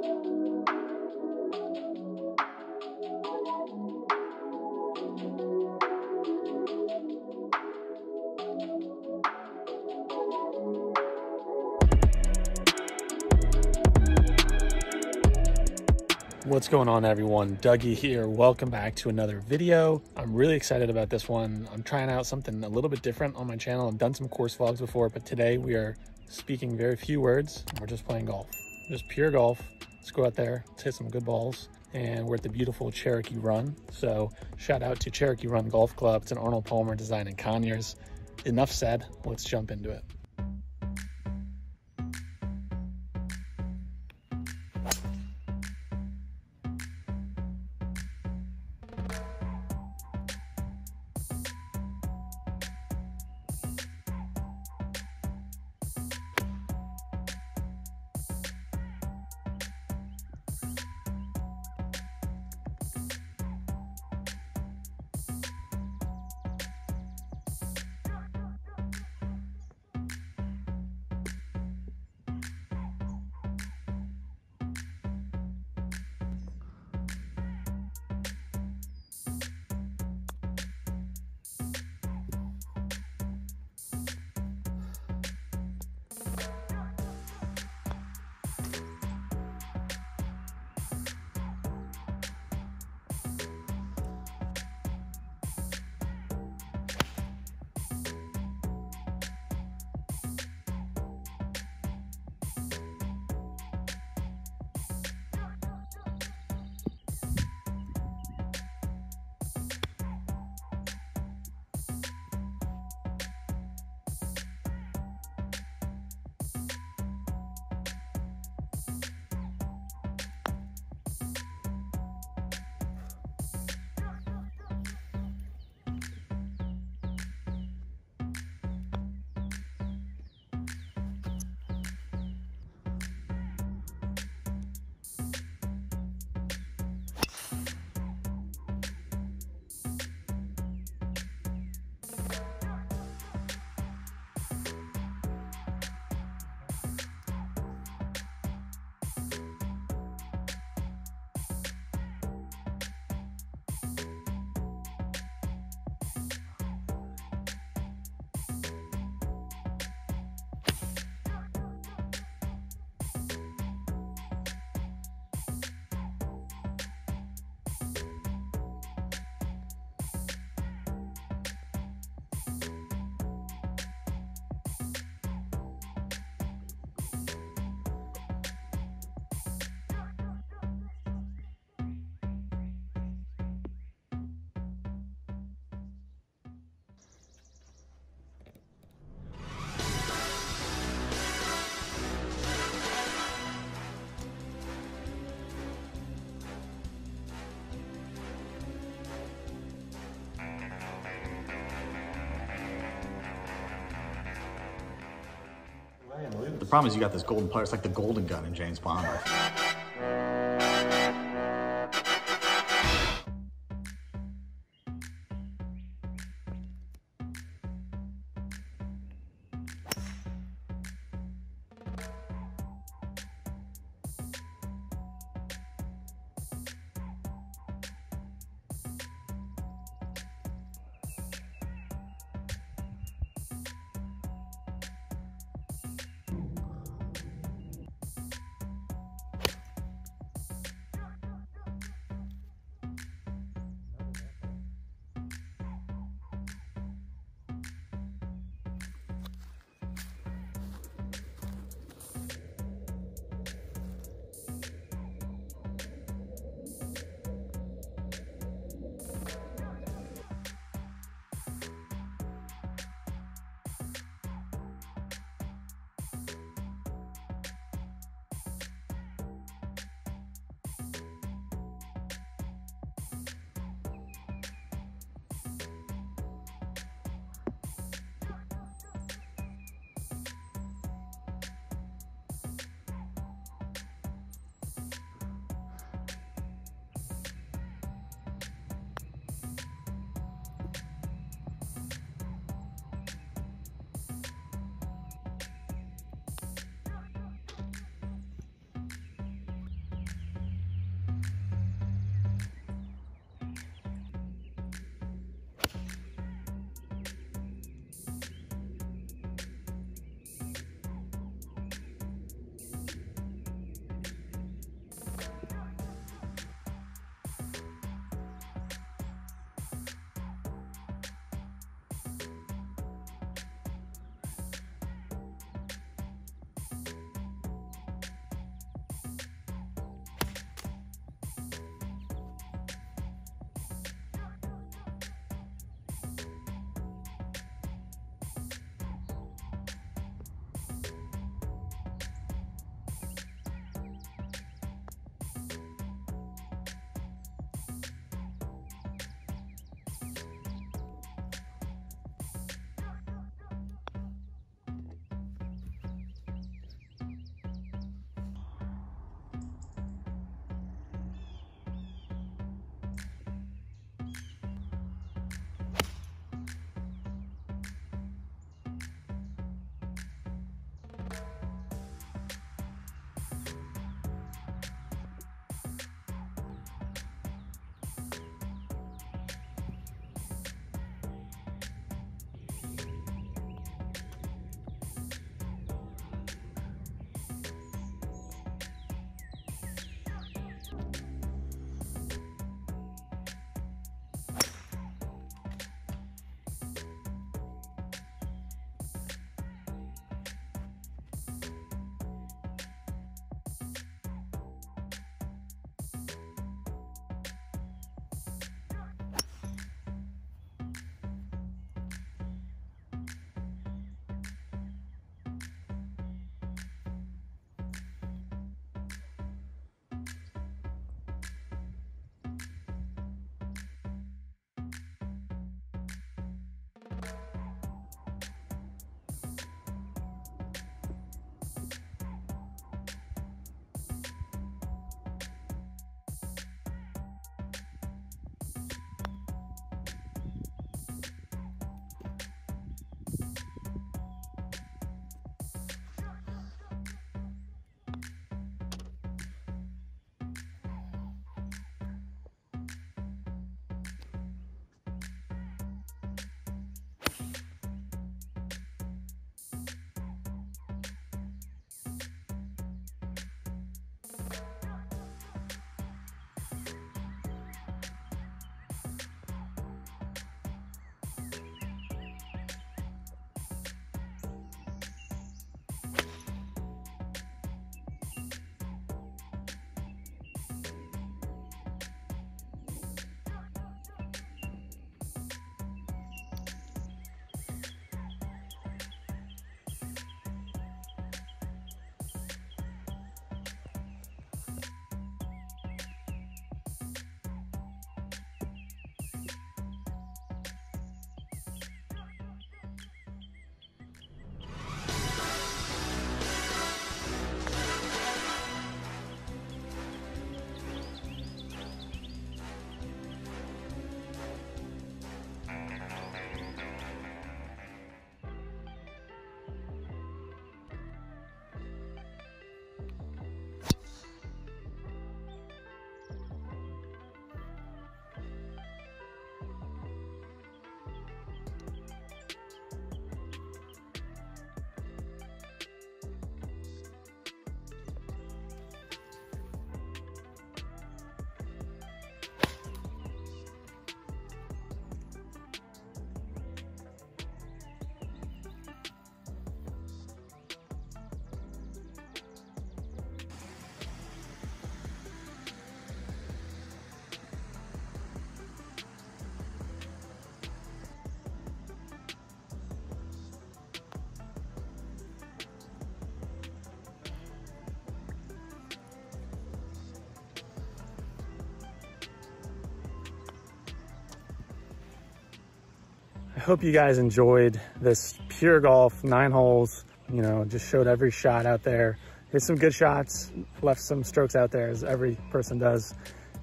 What's going on everyone? Dougie here. Welcome back to another video. I'm really excited about this one. I'm trying out something a little bit different on my channel. I've done some course vlogs before, but today we are speaking very few words. We're just playing golf. Just pure golf. Let's go out there, let's hit some good balls. And we're at the beautiful Cherokee Run. So shout out to Cherokee Run Golf Club. It's an Arnold Palmer design in Conyers. Enough said, let's jump into it. Problem is you got this golden putter. It's like the golden gun in James Bond. I hope you guys enjoyed this pure golf, nine holes, you know, just showed every shot out there. Hit some good shots, left some strokes out there as every person does.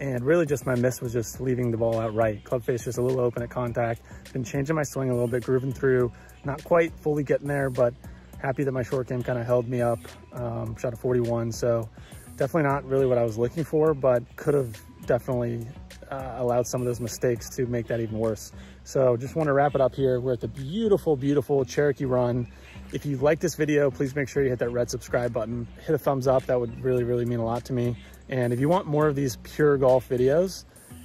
And really just my miss was just leaving the ball out right. Club face just a little open at contact. Been changing my swing a little bit, grooving through. Not quite fully getting there, but happy that my short game kind of held me up. Um, shot a 41, so definitely not really what I was looking for, but could have definitely uh, allowed some of those mistakes to make that even worse. So just want to wrap it up here. We're at the beautiful, beautiful Cherokee Run. If you like this video, please make sure you hit that red subscribe button. Hit a thumbs up. That would really, really mean a lot to me. And if you want more of these pure golf videos,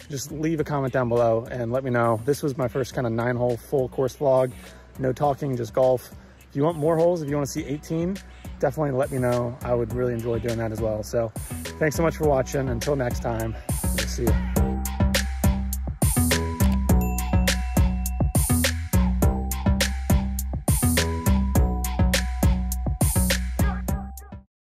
just leave a comment down below and let me know. This was my first kind of nine hole full course vlog. No talking, just golf. If you want more holes, if you want to see 18, definitely let me know. I would really enjoy doing that as well. So thanks so much for watching. Until next time, see you.